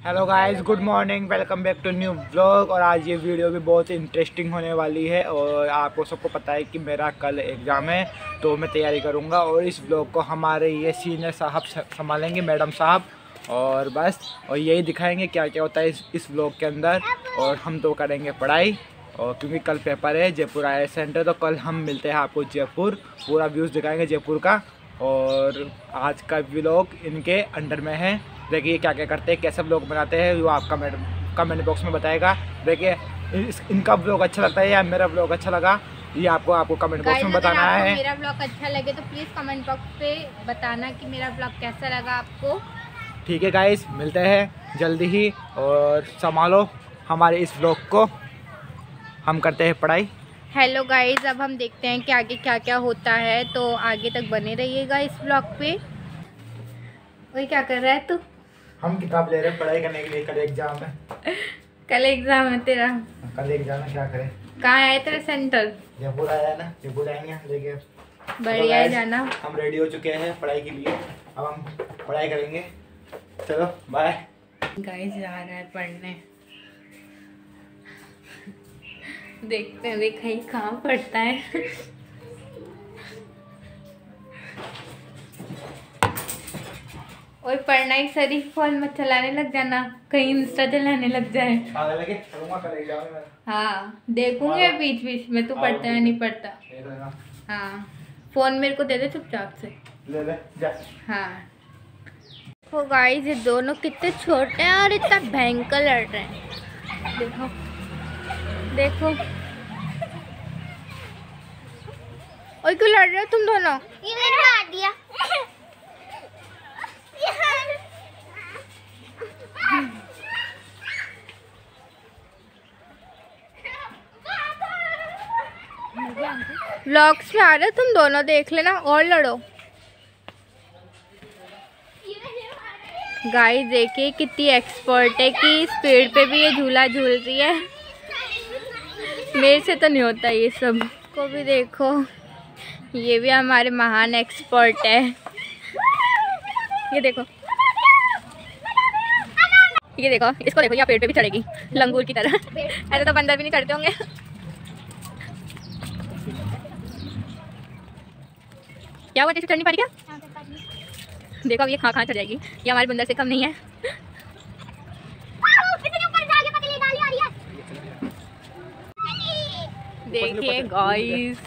Hello guys good morning welcome back to new blog और आज ये वीडियो भी बहुत इंटरेस्टिंग होने वाली है और आपको सबको पता है कि मेरा कल एग्ज़ाम है तो मैं तैयारी करूँगा और इस ब्लॉग को हमारे ये सीनियर साहब संभालेंगे मैडम साहब। और बस, और यही दिखाएँगे क्या क्या होता है इस इस ब्लॉग के अंदर। और हम तो करेंगे पढ़ाई। और क्योंकि कल पेपर है जयपुर आई सेंटर तो कल हम मिलते हैं आपको जयपुर। पूरा व्यूज़ दिखाएँगे जयपुर का। और आज का ब्लॉग इनके अंडर में है। देखिए क्या क्या करते हैं कैसे ब्लॉग बनाते हैं वो आपका मैडम कमेंट बॉक्स में बताएगा। देखिए इनका ब्लॉग अच्छा लगता है या मेरा ब्लॉग अच्छा लगा ये आपको आपको कमेंट बॉक्स में बताना है। मेरा ब्लॉग अच्छा लगे तो प्लीज़ कमेंट बॉक्स पे बताना कि मेरा ब्लॉग कैसा लगा आपको। ठीक है गाइस मिलते हैं जल्दी ही और संभालो हमारे इस ब्लॉग को। हम करते हैं पढ़ाई। हेलो गाइस अब हम देखते हैं कि आगे क्या क्या होता है तो आगे तक बने रहिएगा इस ब्लॉग पे। वही क्या कर रहा है तू? हम किताब ले रहे हैं पढ़ाई करने के लिए कल एग्ज़ाम है। कल एग्ज़ाम है तेरा। कल एग्ज़ाम है क्या करें? कहाँ आया तेरा सेंटर जयपुर आया ना जयपुर आएँगे लेके। बढ़िया है जाना। हम रेडी हो चुके हैं पढ़ाई के लिए। अब हम पढ़ाई करेंगे। चलो बाय गाइस जा रहा है पढ़ने। देखते हैं देखा ही कहाँ पढ़ता है। और पढ़ना ही सरी फ़ोन में चलाने लग जाना। कहीं इंस्टा चलाने लग जाए। हाँ देखूँगे बीच बीच में तू पढ़ता है नहीं पढ़ता? हाँ फ़ोन मेरे को दे दे चुपचाप से। ले ले जा। हाँ। तो गाइस ये दोनों कितने छोटे हैं और इतना भयंकर लड़ रहे हैं। देखो देखो। और क्यों लड़ रहे हो तुम दोनों? ये मैंने मार दिया। ब्लॉग्स में आ रहे तुम दोनों देख लेना और लड़ो। गाइस देखिए कितनी एक्सपर्ट है कि स्पीड पे भी ये झूला झूल रही है। मेरे से तो नहीं होता ये सब। को भी देखो। ये भी हमारे महान एक्सपर्ट है। ये देखो। ये देखो, इसको देखो, यहाँ पेड़ पे भी चढ़ेगी, लंगूर की तरह। ऐसे तो बंदर भी नहीं चढ़ते होंगे। क्या हुआ? चढ़ नहीं पा रही क्या? देखो अब ये खा खा चढ़ जाएगी। ये हमारे बंदर से कम नहीं है। देखिए गाइस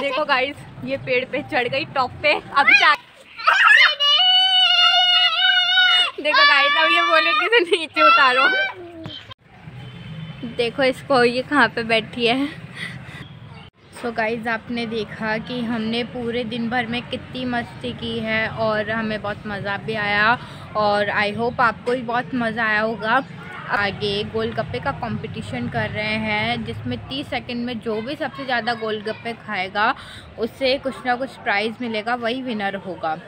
देखो गाइस ये पेड़ पे चढ़ गई टॉप पे। अभी देखो गाइस अब ये बोले कि नीचे उतारो। देखो इसको ये कहाँ पे बैठी है। सो so गाइज़ आपने देखा कि हमने पूरे दिन भर में कितनी मस्ती की है और हमें बहुत मज़ा भी आया और आई होप आपको भी बहुत मज़ा आया होगा। आगे गोलगप्पे का कंपटीशन कर रहे हैं, जिसमें 30 सेकंड में जो भी सबसे ज़्यादा गोलगप्पे खाएगा, उससे कुछ ना कुछ प्राइज़ मिलेगा, वही विनर होगा।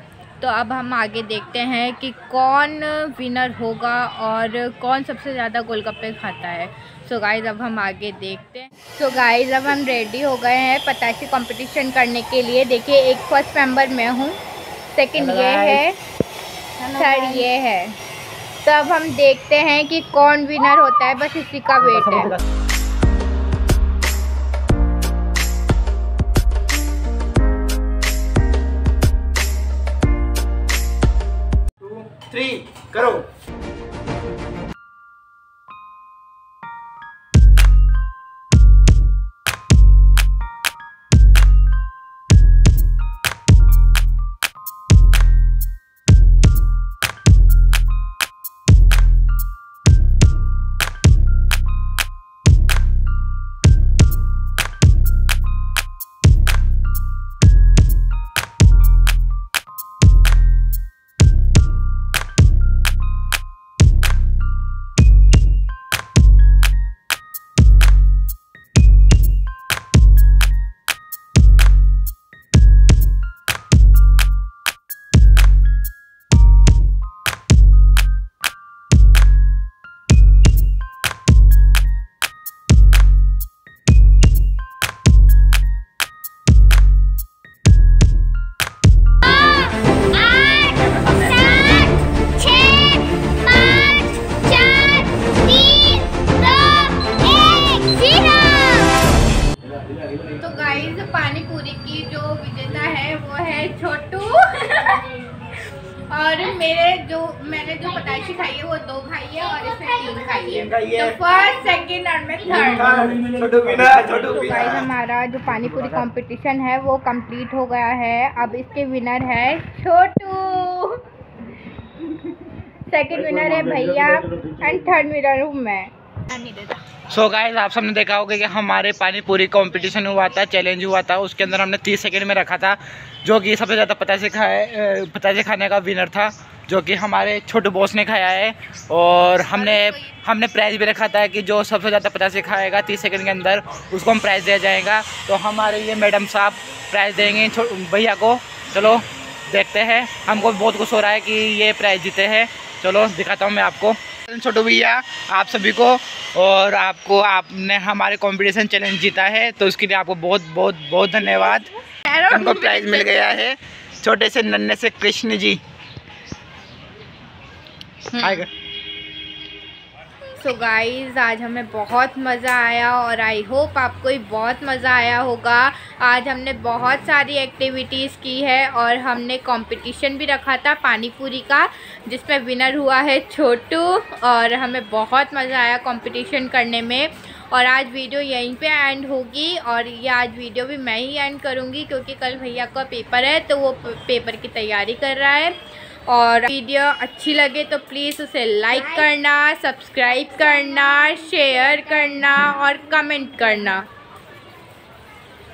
तो अब हम आगे देखते हैं कि कौन विनर होगा और कौन सबसे ज़्यादा गोलगप्पे खाता है। सो so गाइज़ अब हम आगे देखते हैं। सो so गाइज़ अब हम रेडी हो गए हैं पताशे कंपटीशन करने के लिए। देखिए एक फ़र्स्ट मेंबर मैं हूँ। सेकंड ये है। थर्ड ये है। तो अब हम देखते हैं कि कौन विनर होता है। बस इसी का वेट है। है वो है छोटू। और मेरे जो मैंने जो पताशी खाई है वो दो खाई है और इसने तीन खाई है। तो फ़र्स्ट सेकंड और मैं थर्ड छोटू विनर छोटू तो गाइस हमारा जो पानी पूरी कंपटीशन है वो कंप्लीट हो गया है। अब इसके विनर है छोटू। सेकंड विनर है भैया एंड थर्ड विनर हूँ मैं। सो so गाइस आप सबने देखा होगा कि हमारे पानी पूरी कंपटीशन हुआ था चैलेंज हुआ था, उसके अंदर हमने तीस सेकंड में रखा था, जो कि सबसे ज़्यादा पतासे खाए पतासे खाने का विनर था, जो कि हमारे छोटे बॉस ने खाया है, और हमने हमने प्राइज़ भी रखा था कि जो सबसे ज़्यादा पतासे खाएगा तीस सेकंड के अंदर, उसको हम प्राइज़ दिया जाएगा। तो हमारे ये मैडम साहब प्राइज़ देंगे भैया को। चलो, देखते हैं। हमको बहुत खुश हो रहा है कि ये प्राइज़ जीते हैं। चलो, दिखाता हूँ मैं आपको। छोटू भैया आप सभी को और आपको आपने हमारे कंपटीशन चैलेंज जीता है तो उसके लिए आपको बहुत बहुत बहुत धन्यवाद। हमको प्राइज मिल गया है छोटे से नन्हे से कृष्ण जी। आएगा। सो so गाइज़ आज हमें बहुत मज़ा आया और आई होप आपको भी बहुत मज़ा आया होगा। आज हमने बहुत सारी एक्टिविटीज़ की है और हमने कंपटीशन भी रखा था पानी पूरी का जिसमें विनर हुआ है छोटू और हमें बहुत मज़ा आया कंपटीशन करने में। और आज वीडियो यहीं पे एंड होगी और ये आज वीडियो भी मैं ही एंड करूँगी क्योंकि कल भैया का पेपर है तो वो पेपर की तैयारी कर रहा है। और वीडियो अच्छी लगे तो प्लीज़ उसे लाइक करना सब्सक्राइब करना शेयर करना और कमेंट करना।